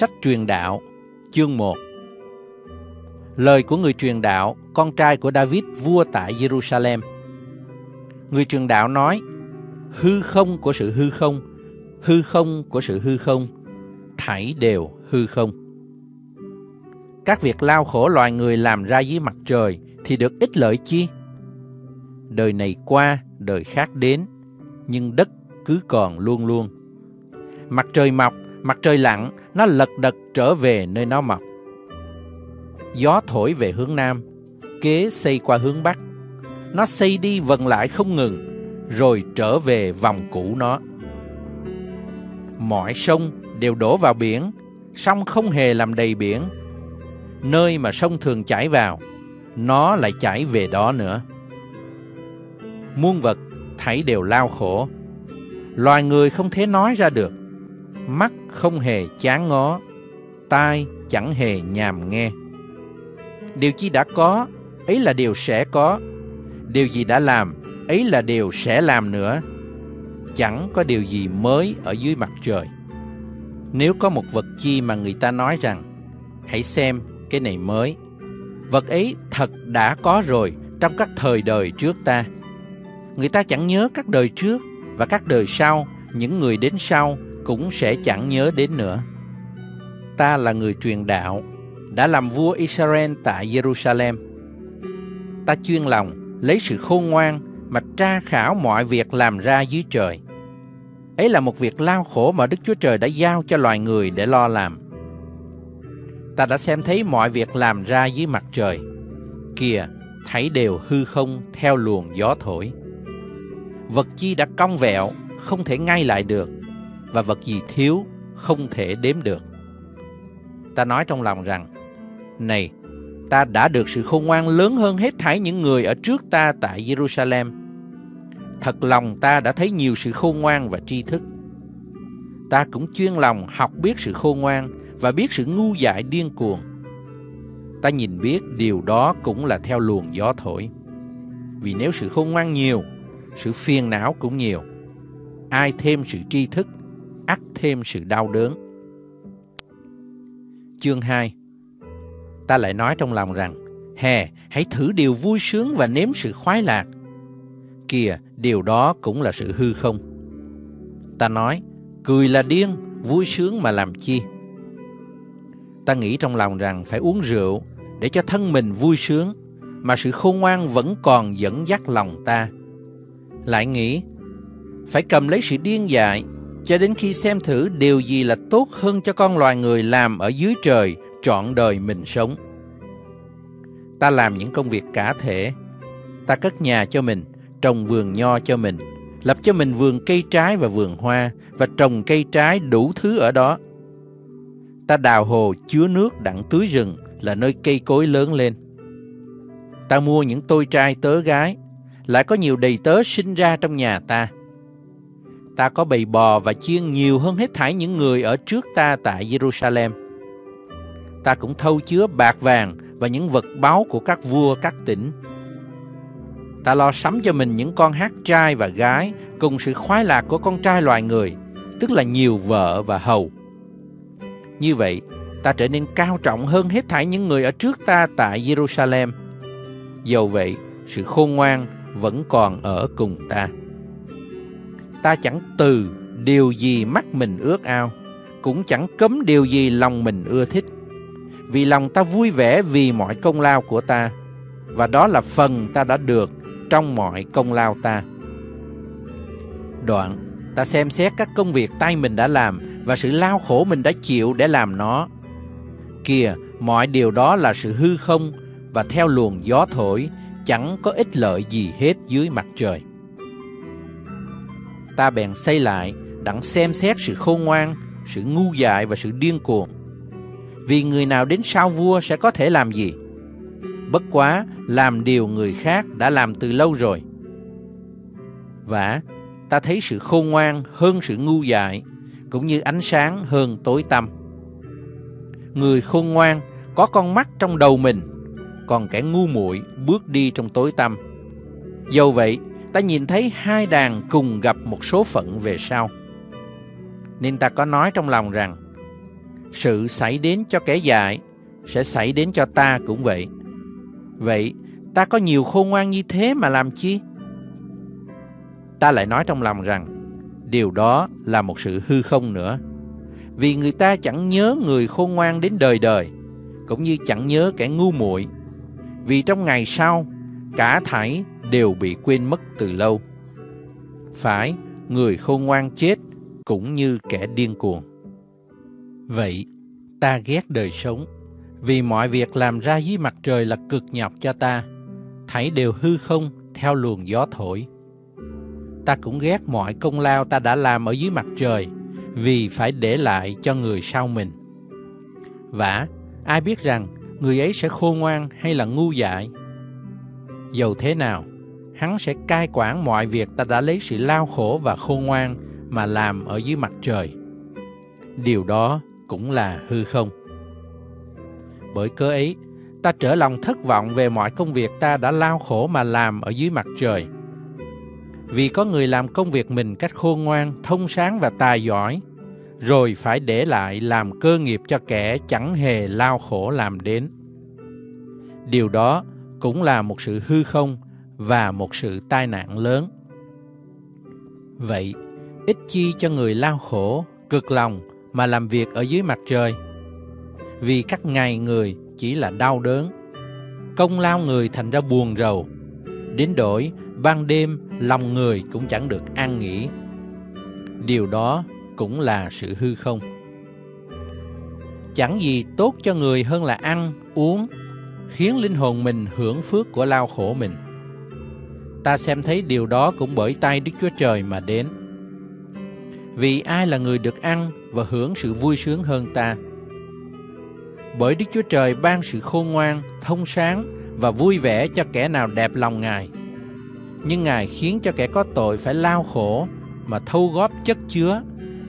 Sách truyền đạo, chương 1 Lời của người truyền đạo, con trai của David vua tại Jerusalem. Người truyền đạo nói, hư không của sự hư không, hư không của sự hư không, thảy đều hư không. Các việc lao khổ loài người làm ra dưới mặt trời thì được ích lợi chi? Đời này qua, đời khác đến, nhưng đất cứ còn luôn luôn. Mặt trời mọc, mặt trời lặn, nó lật đật trở về nơi nó mọc. Gió thổi về hướng Nam, kế xây qua hướng Bắc. Nó xây đi vần lại không ngừng, rồi trở về vòng cũ nó. Mọi sông đều đổ vào biển, sông không hề làm đầy biển. Nơi mà sông thường chảy vào, nó lại chảy về đó nữa. Muôn vật thấy đều lao khổ. Loài người không thể nói ra được mắt không hề chán ngó, tai chẳng hề nhàm nghe. Điều chi đã có, ấy là điều sẽ có. Điều gì đã làm, ấy là điều sẽ làm nữa. Chẳng có điều gì mới ở dưới mặt trời. Nếu có một vật chi mà người ta nói rằng, hãy xem cái này mới. Vật ấy thật đã có rồi trong các thời đời trước ta. Người ta chẳng nhớ các đời trước và các đời sau, những người đến sau cũng sẽ chẳng nhớ đến nữa. Ta là người truyền đạo, đã làm vua Israel tại Jerusalem. Ta chuyên lòng lấy sự khôn ngoan mà tra khảo mọi việc làm ra dưới trời. Ấy là một việc lao khổ mà Đức Chúa Trời đã giao cho loài người để lo làm. Ta đã xem thấy mọi việc làm ra dưới mặt trời. Kìa, thấy đều hư không theo luồng gió thổi. Vật chi đã cong vẹo, không thể ngay lại được và vật gì thiếu không thể đếm được. Ta nói trong lòng rằng, này, ta đã được sự khôn ngoan lớn hơn hết thảy những người ở trước ta tại Jerusalem. Thật lòng ta đã thấy nhiều sự khôn ngoan và tri thức. Ta cũng chuyên lòng học biết sự khôn ngoan và biết sự ngu dại điên cuồng. Ta nhìn biết điều đó cũng là theo luồng gió thổi. Vì nếu sự khôn ngoan nhiều, sự phiền não cũng nhiều. Ai thêm sự tri thức ắt thêm sự đau đớn. Chương 2 Ta lại nói trong lòng rằng, Hè, hãy thử điều vui sướng và nếm sự khoái lạc. Kìa, điều đó cũng là sự hư không. Ta nói, cười là điên, vui sướng mà làm chi. Ta nghĩ trong lòng rằng phải uống rượu để cho thân mình vui sướng, mà sự khôn ngoan vẫn còn dẫn dắt lòng ta. Lại nghĩ, phải cầm lấy sự điên dại cho đến khi xem thử điều gì là tốt hơn cho con loài người làm ở dưới trời trọn đời mình sống. Ta làm những công việc cả thể. Ta cất nhà cho mình, trồng vườn nho cho mình, lập cho mình vườn cây trái và vườn hoa và trồng cây trái đủ thứ ở đó. Ta đào hồ chứa nước đặng tưới rừng là nơi cây cối lớn lên. Ta mua những tôi trai tớ gái, lại có nhiều đầy tớ sinh ra trong nhà ta ta có bầy bò và chiên nhiều hơn hết thảy những người ở trước ta tại Jerusalem. Ta cũng thâu chứa bạc vàng và những vật báu của các vua các tỉnh. Ta lo sắm cho mình những con hát trai và gái cùng sự khoái lạc của con trai loài người, tức là nhiều vợ và hầu. Như vậy, ta trở nên cao trọng hơn hết thảy những người ở trước ta tại Jerusalem. Dầu vậy, sự khôn ngoan vẫn còn ở cùng ta ta chẳng từ điều gì mắt mình ước ao, cũng chẳng cấm điều gì lòng mình ưa thích. Vì lòng ta vui vẻ vì mọi công lao của ta, và đó là phần ta đã được trong mọi công lao ta. Đoạn, ta xem xét các công việc tay mình đã làm và sự lao khổ mình đã chịu để làm nó. Kìa, mọi điều đó là sự hư không và theo luồng gió thổi, chẳng có ích lợi gì hết dưới mặt trời ta bèn xây lại đặng xem xét sự khôn ngoan, sự ngu dại và sự điên cuồng. vì người nào đến sau vua sẽ có thể làm gì? Bất quá làm điều người khác đã làm từ lâu rồi. Và ta thấy sự khôn ngoan hơn sự ngu dại, cũng như ánh sáng hơn tối tăm. Người khôn ngoan có con mắt trong đầu mình, còn kẻ ngu muội bước đi trong tối tăm. Dầu vậy, ta nhìn thấy hai đàn cùng gặp một số phận về sau. Nên ta có nói trong lòng rằng, sự xảy đến cho kẻ dại sẽ xảy đến cho ta cũng vậy. Vậy, ta có nhiều khôn ngoan như thế mà làm chi? Ta lại nói trong lòng rằng, điều đó là một sự hư không nữa. Vì người ta chẳng nhớ người khôn ngoan đến đời đời, cũng như chẳng nhớ kẻ ngu muội. Vì trong ngày sau, cả thảy đều bị quên mất từ lâu. Phải, người khôn ngoan chết cũng như kẻ điên cuồng. Vậy, ta ghét đời sống, vì mọi việc làm ra dưới mặt trời là cực nhọc cho ta, thảy đều hư không theo luồng gió thổi. Ta cũng ghét mọi công lao ta đã làm ở dưới mặt trời, vì phải để lại cho người sau mình. Vả, ai biết rằng người ấy sẽ khôn ngoan hay là ngu dại? Dầu thế nào, hắn sẽ cai quản mọi việc ta đã lấy sự lao khổ và khôn ngoan mà làm ở dưới mặt trời. Điều đó cũng là hư không. Bởi cớ ấy, ta trở lòng thất vọng về mọi công việc ta đã lao khổ mà làm ở dưới mặt trời. Vì có người làm công việc mình cách khôn ngoan, thông sáng và tài giỏi, rồi phải để lại làm cơ nghiệp cho kẻ chẳng hề lao khổ làm đến. Điều đó cũng là một sự hư không và một sự tai nạn lớn. Vậy, ít chi cho người lao khổ, cực lòng mà làm việc ở dưới mặt trời. Vì các ngày người chỉ là đau đớn, công lao người thành ra buồn rầu, đến đổi ban đêm lòng người cũng chẳng được an nghỉ. Điều đó cũng là sự hư không. Chẳng gì tốt cho người hơn là ăn, uống, khiến linh hồn mình hưởng phước của lao khổ mình. Ta xem thấy điều đó cũng bởi tay Đức Chúa Trời mà đến. Vì ai là người được ăn và hưởng sự vui sướng hơn ta? Bởi Đức Chúa Trời ban sự khôn ngoan, thông sáng và vui vẻ cho kẻ nào đẹp lòng Ngài. Nhưng Ngài khiến cho kẻ có tội phải lao khổ mà thâu góp chất chứa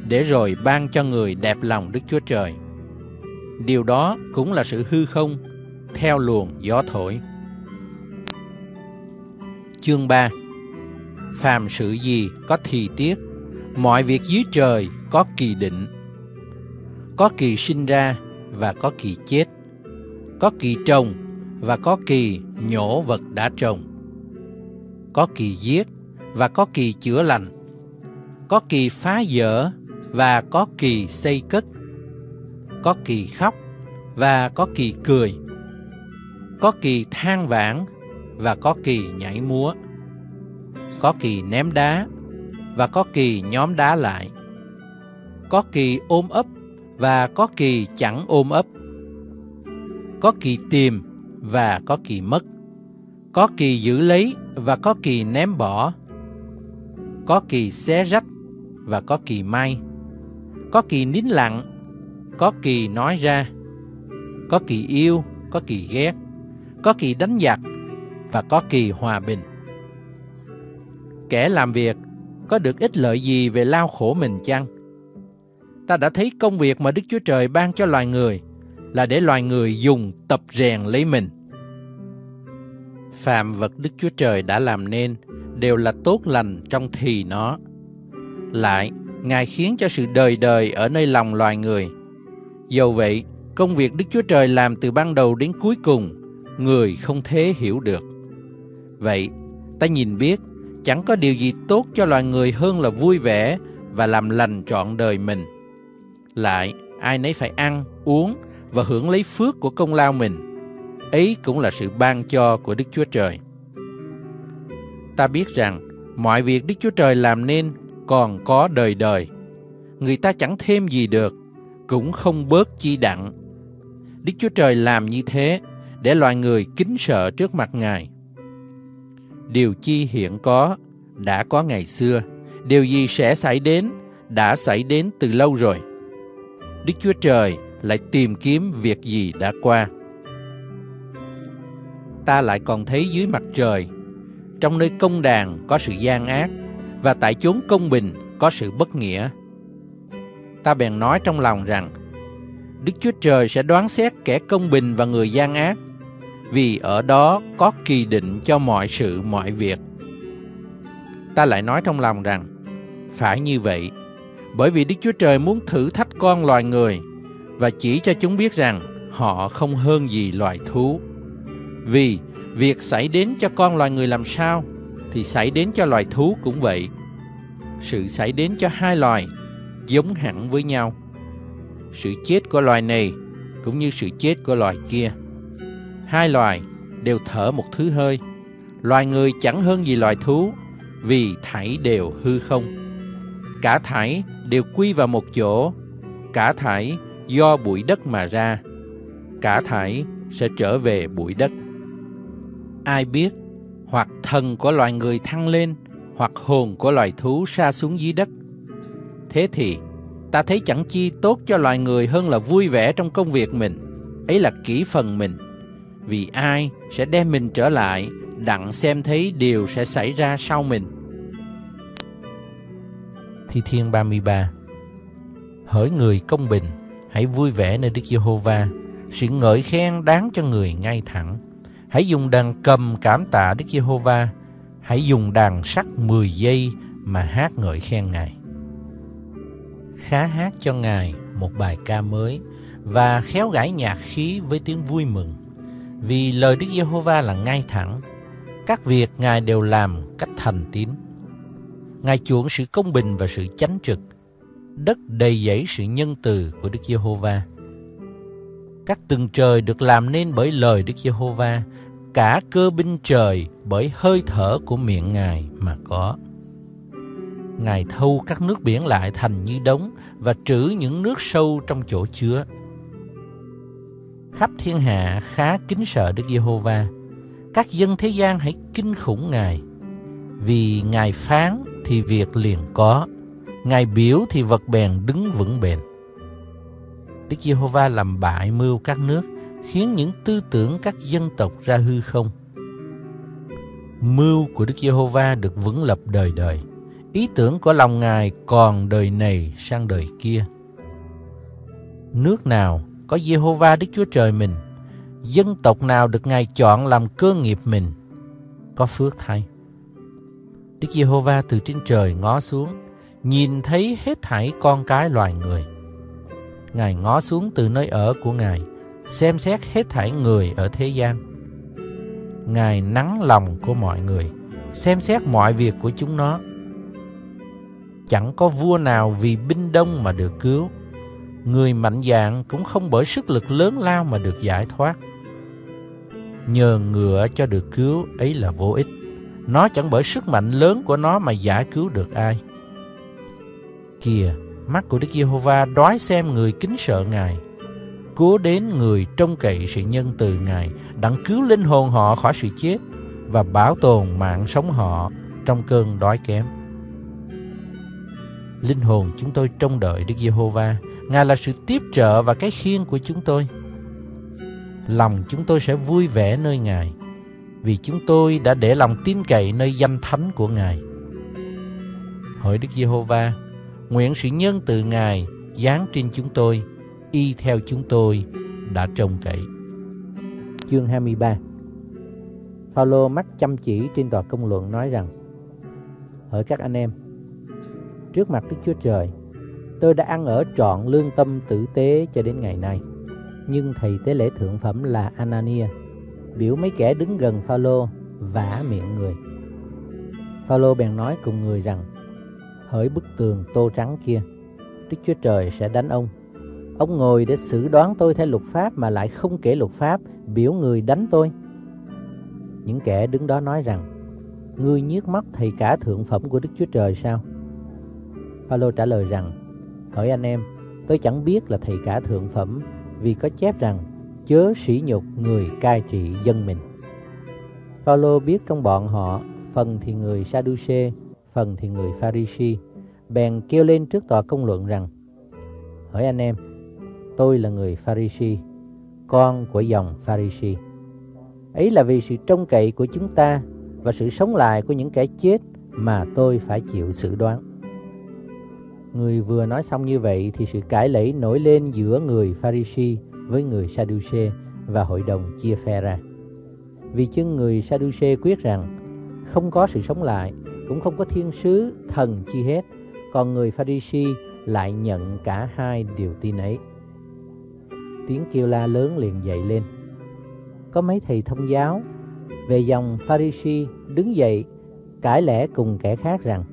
để rồi ban cho người đẹp lòng Đức Chúa Trời. Điều đó cũng là sự hư không theo luồng gió thổi. Chương 3 Phàm sự gì có thì tiết, mọi việc dưới trời có kỳ định. Có kỳ sinh ra và có kỳ chết. Có kỳ trồng và có kỳ nhổ vật đã trồng. Có kỳ giết và có kỳ chữa lành. Có kỳ phá dỡ và có kỳ xây cất. Có kỳ khóc và có kỳ cười. Có kỳ than vãn và có kỳ nhảy múa. Có kỳ ném đá và có kỳ nhóm đá lại. Có kỳ ôm ấp và có kỳ chẳng ôm ấp. Có kỳ tìm và có kỳ mất. Có kỳ giữ lấy và có kỳ ném bỏ. Có kỳ xé rách và có kỳ may. Có kỳ nín lặng, có kỳ nói ra. Có kỳ yêu, có kỳ ghét. Có kỳ đánh giặc và có kỳ hòa bình. Kẻ làm việc có được ích lợi gì về lao khổ mình chăng? Ta đã thấy công việc mà Đức Chúa Trời ban cho loài người là để loài người dùng tập rèn lấy mình. Phạm vật Đức Chúa Trời đã làm nên đều là tốt lành trong thì nó. Lại, Ngài khiến cho sự đời đời ở nơi lòng loài người. Dầu vậy, công việc Đức Chúa Trời làm từ ban đầu đến cuối cùng, người không thế hiểu được. Vậy, ta nhìn biết, chẳng có điều gì tốt cho loài người hơn là vui vẻ và làm lành trọn đời mình. Lại, ai nấy phải ăn, uống và hưởng lấy phước của công lao mình. Ấy cũng là sự ban cho của Đức Chúa Trời. Ta biết rằng, mọi việc Đức Chúa Trời làm nên còn có đời đời. Người ta chẳng thêm gì được, cũng không bớt chi đặng. Đức Chúa Trời làm như thế để loài người kính sợ trước mặt Ngài. Điều chi hiện có, đã có ngày xưa, điều gì sẽ xảy đến, đã xảy đến từ lâu rồi. Đức Chúa Trời lại tìm kiếm việc gì đã qua. Ta lại còn thấy dưới mặt trời, trong nơi công đàn có sự gian ác, và tại chốn công bình có sự bất nghĩa. Ta bèn nói trong lòng rằng, Đức Chúa Trời sẽ đoán xét kẻ công bình và người gian ác, vì ở đó có kỳ định cho mọi sự mọi việc. Ta lại nói trong lòng rằng, phải như vậy, bởi vì Đức Chúa Trời muốn thử thách con loài người và chỉ cho chúng biết rằng họ không hơn gì loài thú. Vì việc xảy đến cho con loài người làm sao thì xảy đến cho loài thú cũng vậy. Sự xảy đến cho hai loài giống hẳn với nhau. Sự chết của loài này cũng như sự chết của loài kia. Hai loài đều thở một thứ hơi. Loài người chẳng hơn gì loài thú vì thảy đều hư không. Cả thảy đều quy vào một chỗ, cả thảy do bụi đất mà ra, cả thảy sẽ trở về bụi đất. Ai biết, hoặc thần của loài người thăng lên, hoặc hồn của loài thú sa xuống dưới đất. Thế thì, ta thấy chẳng chi tốt cho loài người hơn là vui vẻ trong công việc mình, ấy là kỹ phần mình. Vì ai sẽ đem mình trở lại, đặng xem thấy điều sẽ xảy ra sau mình. Thi Thiên 33 Hỡi người công bình, hãy vui vẻ nơi Đức Giê-hô-va, sự ngợi khen đáng cho người ngay thẳng. Hãy dùng đàn cầm cảm tạ Đức Giê-hô-va, hãy dùng đàn sắt 10 giây mà hát ngợi khen Ngài. Khá hát cho Ngài một bài ca mới và khéo gãi nhạc khí với tiếng vui mừng. Vì lời Đức Giê-hô-va là ngay thẳng, các việc Ngài đều làm cách thành tín. Ngài chuộng sự công bình và sự chánh trực, đất đầy dẫy sự nhân từ của Đức Giê-hô-va. Các tầng trời được làm nên bởi lời Đức Giê-hô-va, cả cơ binh trời bởi hơi thở của miệng Ngài mà có. Ngài thâu các nước biển lại thành như đống và trữ những nước sâu trong chỗ chứa. Khắp thiên hạ khá kính sợ Đức Giê-hô-va. Các dân thế gian hãy kinh khủng Ngài. Vì Ngài phán thì việc liền có, Ngài biểu thì vật bèn đứng vững bền. Đức Giê-hô-va làm bại mưu các nước, khiến những tư tưởng các dân tộc ra hư không. Mưu của Đức Giê-hô-va được vững lập đời đời. Ý tưởng của lòng Ngài còn đời này sang đời kia. Nước nào có Jehovah Đức Chúa Trời mình, dân tộc nào được Ngài chọn làm cơ nghiệp mình, có phước thay. Đức Giê-hô-va từ trên trời ngó xuống, nhìn thấy hết thảy con cái loài người. Ngài ngó xuống từ nơi ở của Ngài, xem xét hết thảy người ở thế gian. Ngài nắng lòng của mọi người, xem xét mọi việc của chúng nó. Chẳng có vua nào vì binh đông mà được cứu, người mạnh dạn cũng không bởi sức lực lớn lao mà được giải thoát. Nhờ ngựa cho được cứu ấy là vô ích. Nó chẳng bởi sức mạnh lớn của nó mà giải cứu được ai. Kìa, mắt của Đức Giê-hô-va đói xem người kính sợ Ngài. Cố đến người trông cậy sự nhân từ Ngài, đặng cứu linh hồn họ khỏi sự chết và bảo tồn mạng sống họ trong cơn đói kém. Linh hồn chúng tôi trông đợi Đức Giê-hô-va, Ngài là sự tiếp trợ và cái khiên của chúng tôi. Lòng chúng tôi sẽ vui vẻ nơi Ngài vì chúng tôi đã để lòng tin cậy nơi danh thánh của Ngài. Hỡi Đức Giê-hô-va, nguyện sự nhân từ Ngài giáng trên chúng tôi, y theo chúng tôi đã trông cậy. Chương 23 Phaolô mắt chăm chỉ trên tòa công luận nói rằng: Hỡi các anh em, trước mặt Đức Chúa Trời, tôi đã ăn ở trọn lương tâm tử tế cho đến ngày nay. Nhưng thầy tế lễ thượng phẩm là Anania biểu mấy kẻ đứng gần Phaolô vả miệng người. Phaolô bèn nói cùng người rằng: Hỡi bức tường tô trắng kia, Đức Chúa Trời sẽ đánh ông. Ông ngồi để xử đoán tôi theo luật pháp mà lại không kể luật pháp, biểu người đánh tôi. Những kẻ đứng đó nói rằng: Ngươi nhiếc mắt thầy cả thượng phẩm của Đức Chúa Trời sao? Phaolô trả lời rằng: Hỡi anh em, tôi chẳng biết là thầy cả thượng phẩm vì có chép rằng chớ sỉ nhục người cai trị dân mình. Phaolô biết trong bọn họ, phần thì người Sadduce, phần thì người Pharisee, bèn kêu lên trước tòa công luận rằng: Hỡi anh em, tôi là người Pharisee, con của dòng Pharisee. Ấy là vì sự trông cậy của chúng ta và sự sống lại của những kẻ chết mà tôi phải chịu xử đoán. Người vừa nói xong như vậy thì sự cãi lẫy nổi lên giữa người Pharisee với người Sadduce và hội đồng chia phe ra. Vì chứng người Sadduce quyết rằng không có sự sống lại, cũng không có thiên sứ, thần chi hết, còn người Pharisee lại nhận cả hai điều tin ấy. Tiếng kêu la lớn liền dậy lên. Có mấy thầy thông giáo về dòng Pharisee đứng dậy cãi lẽ cùng kẻ khác rằng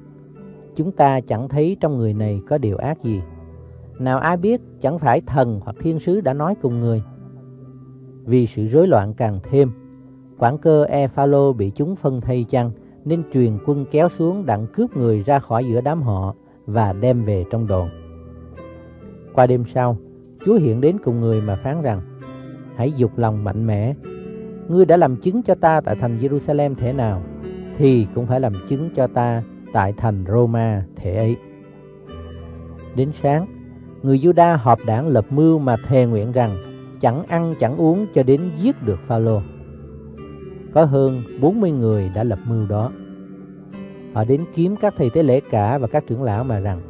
chúng ta chẳng thấy trong người này có điều ác gì. Nào ai biết chẳng phải thần hoặc thiên sứ đã nói cùng người. Vì sự rối loạn càng thêm, quản cơ e bị chúng phân thây chăng nên truyền quân kéo xuống đặng cướp người ra khỏi giữa đám họ và đem về trong đồn. Qua đêm sau, Chúa hiện đến cùng người mà phán rằng Hãy dục lòng mạnh mẽ Ngươi đã làm chứng cho ta tại thành Jerusalem thế nào Thì cũng phải làm chứng cho ta tại thành Roma thể ấy Đến sáng, người Juda họp đảng lập mưu mà thề nguyện rằng Chẳng ăn chẳng uống cho đến giết được Phaolô. Có hơn 40 người đã lập mưu đó Họ đến kiếm các thầy tế lễ cả và các trưởng lão mà rằng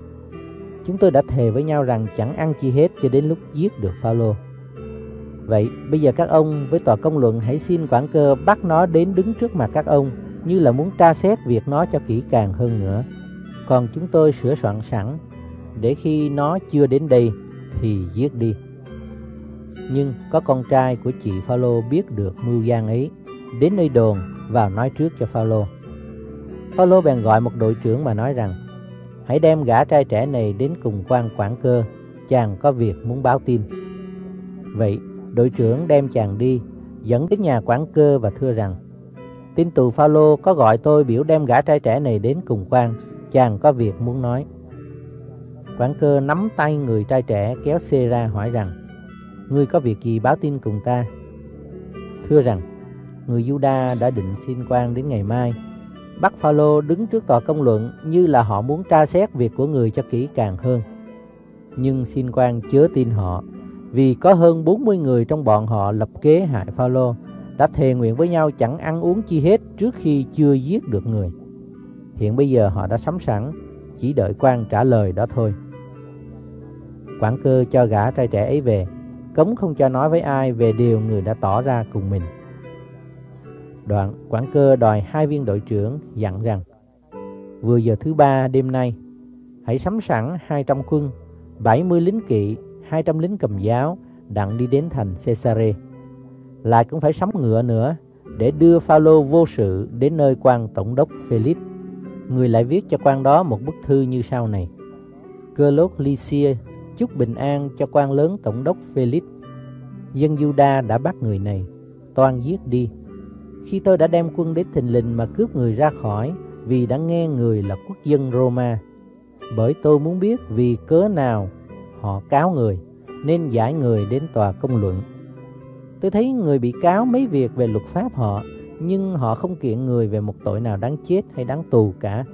Chúng tôi đã thề với nhau rằng chẳng ăn chi hết cho đến lúc giết được Phaolô. Vậy bây giờ các ông với tòa công luận hãy xin quản cơ bắt nó đến đứng trước mặt các ông như là muốn tra xét việc nó cho kỹ càng hơn nữa. Còn chúng tôi sửa soạn sẵn để khi nó chưa đến đây thì giết đi. Nhưng có con trai của chị Phaolô biết được mưu gian ấy, đến nơi đồn vào nói trước cho Phaolô. Phaolô bèn gọi một đội trưởng mà nói rằng: Hãy đem gã trai trẻ này đến cùng quan quản cơ, chàng có việc muốn báo tin. Vậy, đội trưởng đem chàng đi, dẫn đến nhà quản cơ và thưa rằng, Tin tù Phaolô có gọi tôi biểu đem gã trai trẻ này đến cùng quan, chàng có việc muốn nói. Quản cơ nắm tay người trai trẻ kéo xe ra hỏi rằng, Ngươi có việc gì báo tin cùng ta? Thưa rằng, người Juda đã định xin quan đến ngày mai bắt Phaolô đứng trước tòa công luận như là họ muốn tra xét việc của người cho kỹ càng hơn. Nhưng xin quan chớ tin họ, vì có hơn 40 người trong bọn họ lập kế hại Phaolô, đã thề nguyện với nhau chẳng ăn uống chi hết trước khi chưa giết được người. Hiện bây giờ họ đã sắm sẵn, chỉ đợi quan trả lời đó thôi. Quản cơ cho gã trai trẻ ấy về, cấm không cho nói với ai về điều người đã tỏ ra cùng mình. Đoạn quản cơ đòi hai viên đội trưởng dặn rằng Vừa giờ thứ ba đêm nay Hãy sắm sẵn 200 quân 70 lính kỵ 200 lính cầm giáo Đặng đi đến thành Cesare. Lại cũng phải sắm ngựa nữa Để đưa Phaolô vô sự Đến nơi quan tổng đốc Felix Người lại viết cho quan đó một bức thư như sau này Cơ lốt Lycia, chúc bình an cho quan lớn tổng đốc Felix Dân Juda đã bắt người này toàn giết đi khi tôi đã đem quân đến thình lình mà cướp người ra khỏi, vì đã nghe người là quốc dân Roma. Bởi tôi muốn biết vì cớ nào họ cáo người, nên giải người đến tòa công luận. Tôi thấy người bị cáo mấy việc về luật pháp họ nhưng họ không kiện người về một tội nào đáng chết hay đáng tù cả.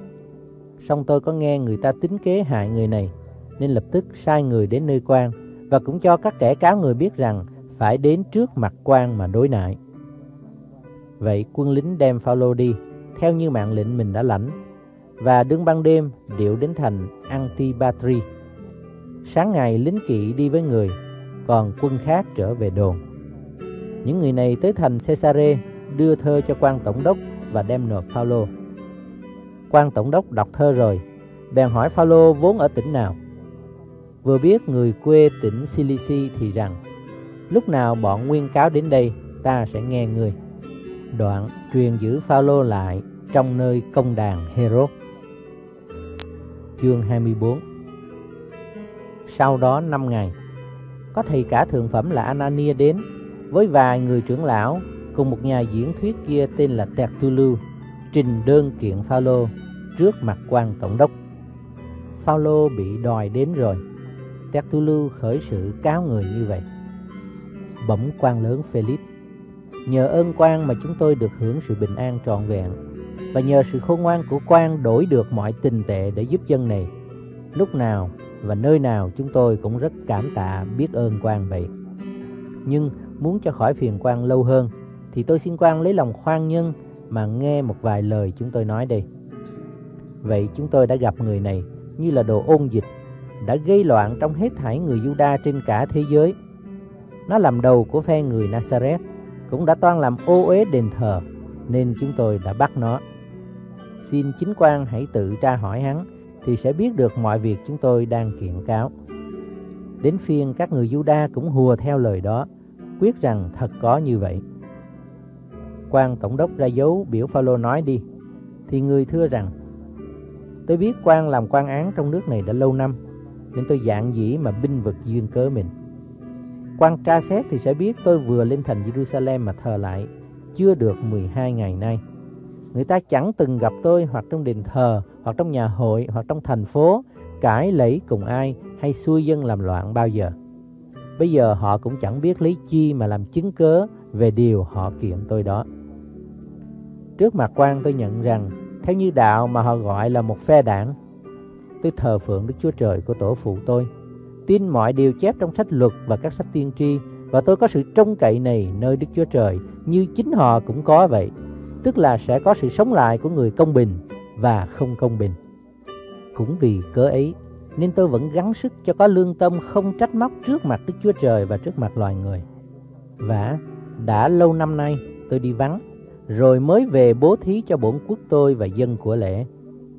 Song tôi có nghe người ta tính kế hại người này nên lập tức sai người đến nơi quan và cũng cho các kẻ cáo người biết rằng phải đến trước mặt quan mà đối nại. Vậy quân lính đem Phaolô đi, theo như mạng lệnh mình đã lãnh, và đương ban đêm điệu đến thành Antipatri. Sáng ngày lính kỵ đi với người, còn quân khác trở về đồn. Những người này tới thành Caesare đưa thơ cho quan tổng đốc và đem nộp Phaolô. Quan tổng đốc đọc thơ rồi, bèn hỏi Phaolô vốn ở tỉnh nào. Vừa biết người quê tỉnh Cilici thì rằng, lúc nào bọn nguyên cáo đến đây, ta sẽ nghe người đoạn truyền giữ Phaolô lại trong nơi công đàn Herod. Chương 24 Sau đó 5 ngày, có thầy cả thượng phẩm là Anania đến với vài người trưởng lão cùng một nhà diễn thuyết kia tên là Tertullu trình đơn kiện Phaolô trước mặt quan tổng đốc. Phaolô bị đòi đến rồi. Tertullu khởi sự cáo người như vậy. Bẩm quan lớn Felix Nhờ ơn quan mà chúng tôi được hưởng sự bình an trọn vẹn, Và nhờ sự khôn ngoan của quan đổi được mọi tình tệ để giúp dân này, Lúc nào và nơi nào chúng tôi cũng rất cảm tạ biết ơn quan vậy. Nhưng muốn cho khỏi phiền quan lâu hơn thì tôi xin quan lấy lòng khoan nhân mà nghe một vài lời chúng tôi nói đây. Vậy chúng tôi đã gặp người này như là đồ ôn dịch, đã gây loạn trong hết thảy người Juda trên cả thế giới. Nó làm đầu của phe người Nazareth, cũng đã toan làm ô uế đền thờ, nên chúng tôi đã bắt nó. Xin chính quan hãy tự tra hỏi hắn, thì sẽ biết được mọi việc chúng tôi đang kiện cáo. Đến phiên các người Juda cũng hùa theo lời đó, quyết rằng thật có như vậy. Quan tổng đốc ra dấu biểu Phaolô nói đi, thì người thưa rằng Tôi biết quan làm quan án trong nước này đã lâu năm, nên tôi dạng dĩ mà binh vực duyên cớ mình. Quan tra xét thì sẽ biết tôi vừa lên thành Jerusalem mà thờ lại, chưa được 12 ngày nay. Người ta chẳng từng gặp tôi hoặc trong đền thờ, hoặc trong nhà hội, hoặc trong thành phố, cãi lẫy cùng ai hay xui dân làm loạn bao giờ. Bây giờ họ cũng chẳng biết lấy chi mà làm chứng cớ về điều họ kiện tôi đó. Trước mặt quan tôi nhận rằng theo như đạo mà họ gọi là một phe đảng. Tôi thờ phượng Đức Chúa Trời của tổ phụ tôi, tin mọi điều chép trong sách luật và các sách tiên tri, và tôi có sự trông cậy này nơi Đức Chúa Trời như chính họ cũng có vậy, tức là sẽ có sự sống lại của người công bình và không công bình. Cũng vì cớ ấy, nên tôi vẫn gắng sức cho có lương tâm không trách móc trước mặt Đức Chúa Trời và trước mặt loài người. Và đã lâu năm nay tôi đi vắng rồi mới về bố thí cho bổn quốc tôi và dân của lễ.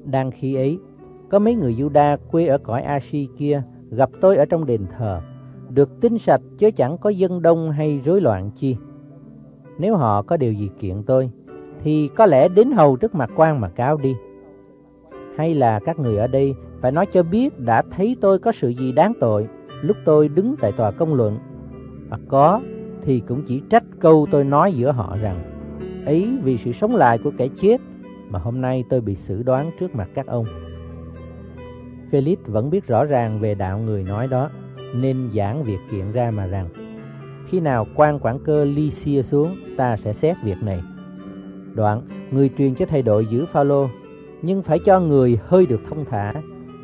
Đang khi ấy, có mấy người Juda quê ở cõi Ashi kia gặp tôi ở trong đền thờ, được tinh sạch chứ chẳng có dân đông hay rối loạn chi. Nếu họ có điều gì kiện tôi, thì có lẽ đến hầu trước mặt quan mà cáo đi. Hay là các người ở đây phải nói cho biết đã thấy tôi có sự gì đáng tội lúc tôi đứng tại tòa công luận. Hoặc có thì cũng chỉ trách câu tôi nói giữa họ rằng ấy vì sự sống lại của kẻ chết mà hôm nay tôi bị xử đoán trước mặt các ông. Felix vẫn biết rõ ràng về đạo người nói đó, nên giảng việc kiện ra mà rằng khi nào quan quản cơ ly xia xuống, ta sẽ xét việc này. Đoạn, người truyền cho thầy đội giữ Phaolô, nhưng phải cho người hơi được thông thả.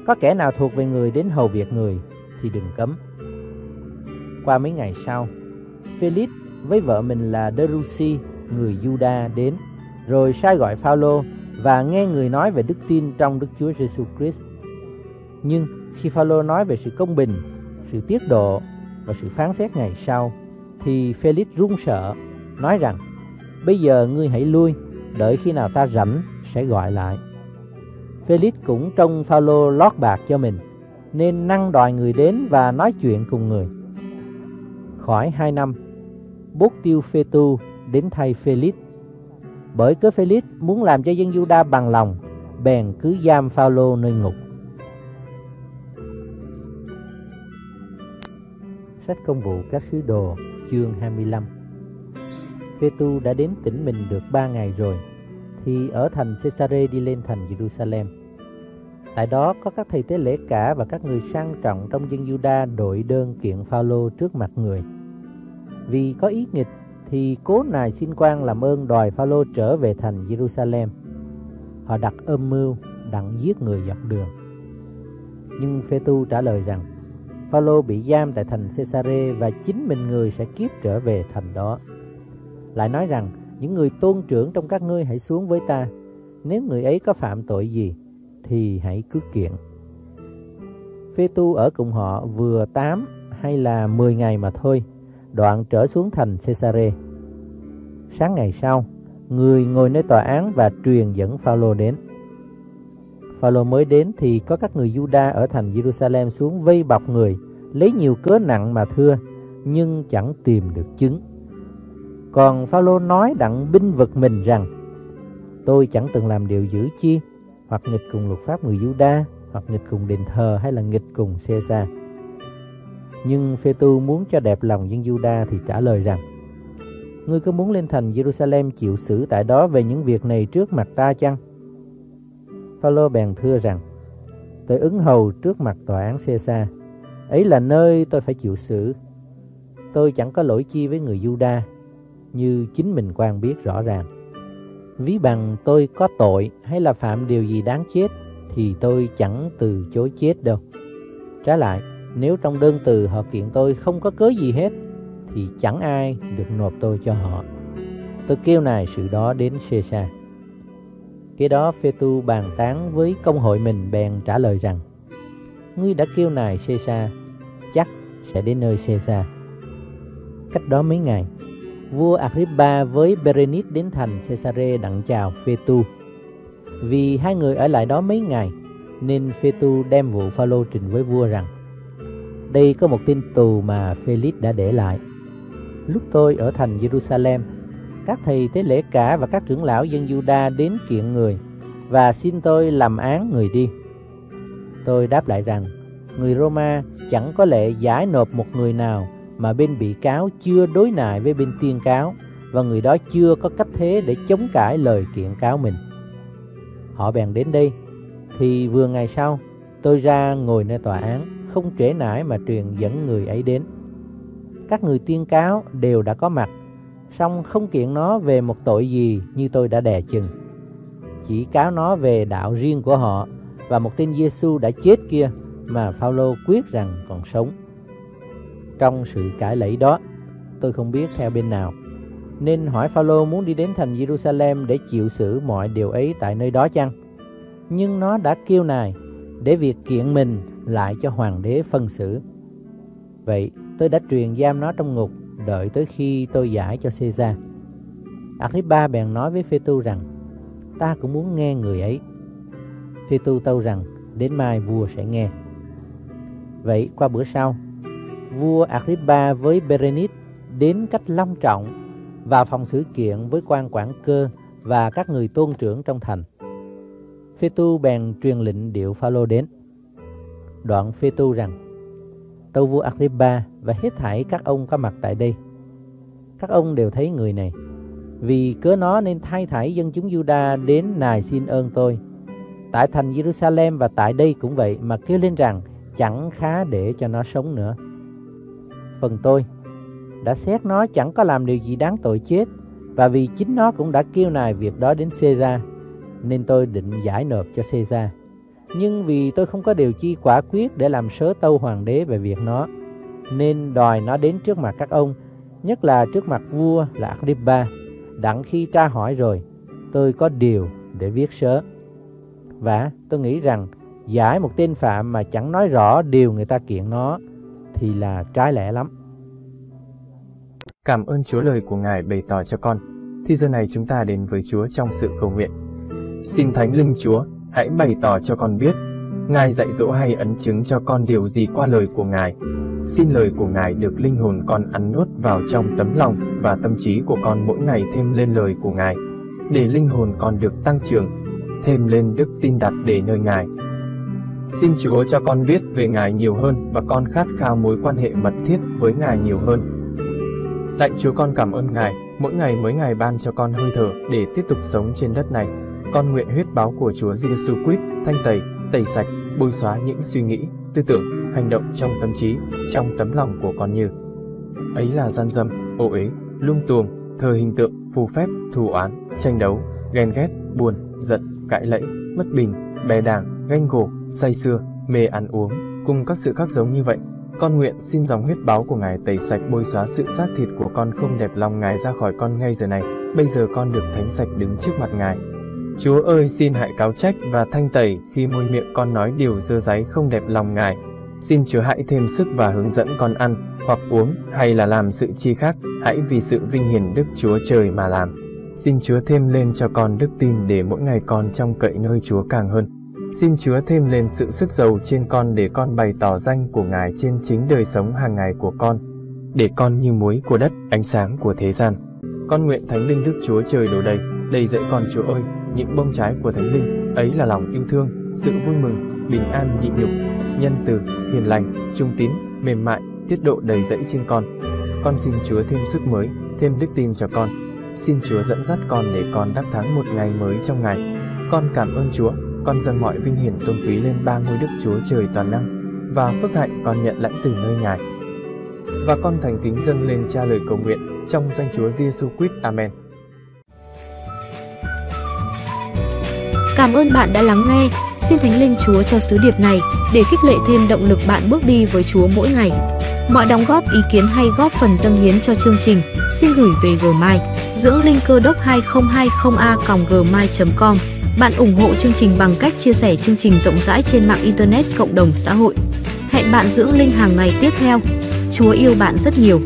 Có kẻ nào thuộc về người đến hầu việc người thì đừng cấm. Qua mấy ngày sau, Felix với vợ mình là Derusi người Juda đến, rồi sai gọi Phaolô và nghe người nói về đức tin trong Đức Chúa Giêsu Christ. Nhưng khi Phaolô nói về sự công bình, sự tiết độ và sự phán xét ngày sau, thì Felix run sợ, nói rằng: "Bây giờ ngươi hãy lui, đợi khi nào ta rảnh sẽ gọi lại." Felix cũng trông Phaolô lót bạc cho mình, nên năng đòi người đến và nói chuyện cùng người. Khỏi hai năm, Bốt tiêu Phê Tu đến thay Felix. Bởi cớ Felix muốn làm cho dân Juda bằng lòng, bèn cứ giam Phaolô nơi ngục. Sách công vụ các sứ đồ chương 25 Phê Tu đã đến tỉnh mình được ba ngày rồi, thì ở thành Caesare đi lên thành Jerusalem. Tại đó có các thầy tế lễ cả và các người sang trọng trong dân Juda đội đơn kiện Phaolô trước mặt người. Vì có ý nghịch, thì cố nài xin quan làm ơn đòi Phaolô trở về thành Jerusalem. Họ đặt âm mưu, đặng giết người dọc đường. Nhưng Phê Tu trả lời rằng, Phaolô bị giam tại thành Caesare và chính mình người sẽ kiếp trở về thành đó. Lại nói rằng, những người tôn trưởng trong các ngươi hãy xuống với ta. Nếu người ấy có phạm tội gì thì hãy cứ kiện. Phê Tu ở cùng họ vừa 8 hay là 10 ngày mà thôi đoạn trở xuống thành Caesare. Sáng ngày sau, người ngồi nơi tòa án và truyền dẫn Phaolô đến. Phaolô mới đến thì có các người Juda ở thành Jerusalem xuống vây bọc người, lấy nhiều cớ nặng mà thưa, nhưng chẳng tìm được chứng. Còn Phaolô nói đặng binh vực mình rằng: Tôi chẳng từng làm điều dữ chi, hoặc nghịch cùng luật pháp người Juda, hoặc nghịch cùng đền thờ hay là nghịch cùng Caesar. Nhưng Phê Tu muốn cho đẹp lòng dân Juda thì trả lời rằng Ngươi có muốn lên thành Jerusalem chịu xử tại đó về những việc này trước mặt ta chăng? Phaolô bèn thưa rằng Tôi ứng hầu trước mặt tòa án Caesar Ấy là nơi tôi phải chịu xử Tôi chẳng có lỗi chi với người Juda Như chính mình quan biết rõ ràng Ví bằng tôi có tội hay là phạm điều gì đáng chết Thì tôi chẳng từ chối chết đâu Trái lại, nếu trong đơn từ họ kiện tôi không có cớ gì hết, thì chẳng ai được nộp tôi cho họ. Tôi kêu nài sự đó đến Caesar. Kế đó Phaetu bàn tán với công hội mình bèn trả lời rằng Ngươi đã kêu nài Caesar, chắc sẽ đến nơi Caesar. Cách đó mấy ngày, vua Agrippa với Berenice đến thành Caesarea đặng chào Phêtu, Vì hai người ở lại đó mấy ngày, nên Phêtu đem vụ Phaolô trình với vua rằng: Đây có một tin tù mà Felix đã để lại. Lúc tôi ở thành Jerusalem, các thầy tế lễ cả và các trưởng lão dân Juda đến kiện người và xin tôi làm án người đi. Tôi đáp lại rằng, người Roma chẳng có lệ giải nộp một người nào mà bên bị cáo chưa đối nại với bên tuyên cáo và người đó chưa có cách thế để chống cãi lời kiện cáo mình. Họ bèn đến đây, thì vừa ngày sau, tôi ra ngồi nơi tòa án, không trễ nải mà truyền dẫn người ấy đến. Các người tuyên cáo đều đã có mặt, song không kiện nó về một tội gì như tôi đã đè chừng. Chỉ cáo nó về đạo riêng của họ và một tên Giêsu đã chết kia mà Phaolô quyết rằng còn sống. Trong sự cãi lẫy đó, tôi không biết theo bên nào, nên hỏi Phaolô muốn đi đến thành Jerusalem để chịu xử mọi điều ấy tại nơi đó chăng? Nhưng nó đã kêu nài để việc kiện mình lại cho hoàng đế phân xử. Vậy tôi đã truyền giam nó trong ngục đợi tới khi tôi giải cho Caesar. Agrippa bèn nói với Phêtu rằng ta cũng muốn nghe người ấy. Phêtu tâu rằng đến mai vua sẽ nghe. Vậy qua bữa sau, vua Agrippa với Berenice đến cách long trọng vào phòng sự kiện với quan quản cơ và các người tôn trưởng trong thành. Phê-tu bèn truyền lệnh điệu Phaolô đến. Đoạn Phê-tu rằng: Tâu vua Agrippa và hết thảy các ông có mặt tại đây. Các ông đều thấy người này, vì cớ nó nên thay thảy dân chúng Juda đến nài xin ơn tôi. Tại thành Jerusalem và tại đây cũng vậy mà kêu lên rằng chẳng khá để cho nó sống nữa. Phần tôi đã xét nó chẳng có làm điều gì đáng tội chết và vì chính nó cũng đã kêu nài việc đó đến Caesar nên tôi định giải nộp cho Caesar. Nhưng vì tôi không có điều chi quả quyết để làm sớ tâu hoàng đế về việc nó, nên đòi nó đến trước mặt các ông, nhất là trước mặt vua là Agrippa. Đặng khi tra hỏi rồi, tôi có điều để viết sớ. Và tôi nghĩ rằng giải một tên phạm mà chẳng nói rõ điều người ta kiện nó thì là trái lẽ lắm. Cảm ơn Chúa lời của Ngài bày tỏ cho con. Thì giờ này chúng ta đến với Chúa trong sự cầu nguyện. Xin Thánh Linh Chúa, hãy bày tỏ cho con biết, Ngài dạy dỗ hay ấn chứng cho con điều gì qua lời của Ngài. Xin lời của Ngài được linh hồn con ăn nuốt vào trong tấm lòng và tâm trí của con mỗi ngày thêm lên lời của Ngài, để linh hồn con được tăng trưởng, thêm lên đức tin đặt để nơi Ngài. Xin Chúa cho con biết về Ngài nhiều hơn và con khát khao mối quan hệ mật thiết với Ngài nhiều hơn. Lạy Chúa con cảm ơn Ngài, mỗi ngày mới ngày ban cho con hơi thở để tiếp tục sống trên đất này. Con nguyện huyết báo của Chúa Giêsu Christ thanh tẩy, tẩy sạch, bôi xóa những suy nghĩ, tư tưởng, hành động trong tâm trí, trong tấm lòng của con như ấy là gian dâm, ô uế, lung tuồng, thờ hình tượng, phù phép, thù oán, tranh đấu, ghen ghét, buồn, giận, cãi lẫy, bất bình, bè đảng, ganh gổ, say sưa, mê ăn uống, cùng các sự khác giống như vậy. Con nguyện xin dòng huyết báo của Ngài tẩy sạch bôi xóa sự xác thịt của con không đẹp lòng Ngài ra khỏi con ngay giờ này. Bây giờ con được thánh sạch đứng trước mặt Ngài. Chúa ơi xin hãy cáo trách và thanh tẩy khi môi miệng con nói điều dơ giấy không đẹp lòng Ngài. Xin Chúa hãy thêm sức và hướng dẫn con ăn, hoặc uống, hay là làm sự chi khác, hãy vì sự vinh hiển Đức Chúa Trời mà làm. Xin Chúa thêm lên cho con đức tin để mỗi ngày con trong cậy nơi Chúa càng hơn. Xin Chúa thêm lên sự sức giàu trên con để con bày tỏ danh của Ngài trên chính đời sống hàng ngày của con, để con như muối của đất, ánh sáng của thế gian. Con nguyện Thánh Linh Đức Chúa Trời đổ đầy, đầy dẫy con Chúa ơi, những bông trái của Thánh Linh, ấy là lòng yêu thương, sự vui mừng, bình an nhịn nhục, nhân từ, hiền lành, trung tín, mềm mại, tiết độ đầy dẫy trên con. Con xin Chúa thêm sức mới, thêm đức tin cho con. Xin Chúa dẫn dắt con để con đắc thắng một ngày mới trong ngày. Con cảm ơn Chúa, con dâng mọi vinh hiển tôn quý lên ba ngôi Đức Chúa Trời toàn năng, và phước hạnh con nhận lãnh từ nơi Ngài. Và con thành kính dâng lên cha lời cầu nguyện trong danh Chúa Giêsu Christ. Amen. Cảm ơn bạn đã lắng nghe. Xin Thánh Linh Chúa cho sứ điệp này để khích lệ thêm động lực bạn bước đi với Chúa mỗi ngày. Mọi đóng góp, ý kiến hay góp phần dâng hiến cho chương trình, xin gửi về gmail, dưỡng linh cơ đốc 2020a gmail.com. Bạn ủng hộ chương trình bằng cách chia sẻ chương trình rộng rãi trên mạng internet, cộng đồng xã hội. Hẹn bạn dưỡng linh hàng ngày tiếp theo. Chúa yêu bạn rất nhiều.